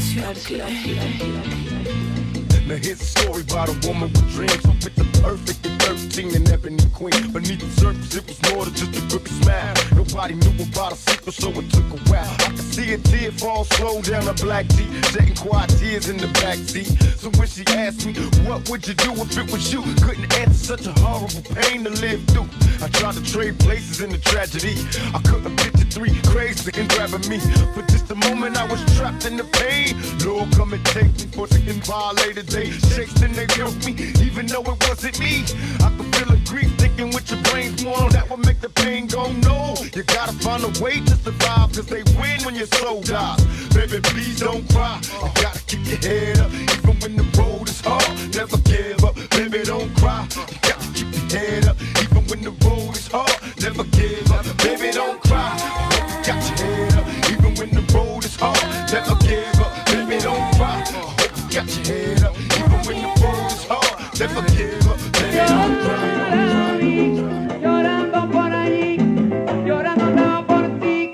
Canción Club. A story about a woman with dreams who with the perfect at 13 and ebony queen. Beneath the surface, it was more than just a crooked smile. Nobody knew about a secret, so it took a while. I could see a tear fall slow down a black tee, shedding quiet tears in the backseat. So when she asked me, what would you do if it was you? Couldn't answer such a horrible pain to live through. I tried to trade places in the tragedy. I couldn't picture three crazy and grabbing me. For just a moment, I was trapped in the pain. Lord, come and take me for getting violated. They shakes and they broke me, even though it wasn't me. I could feel the grief thinking with your brains warm. That would make the pain go no. You gotta find a way to survive, cause they win when your soul dies. Baby, please don't cry. You gotta keep your head up, even when the road is hard. Never give up, baby, don't cry. You gotta keep your head up, even when the road is hard. Never give up, baby, don't cry. You got your head up, even when the road is hard. Never give up, baby, don't cry. when Llorando por allí, llorando por ti.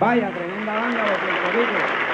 Vaya tremenda banda, Google.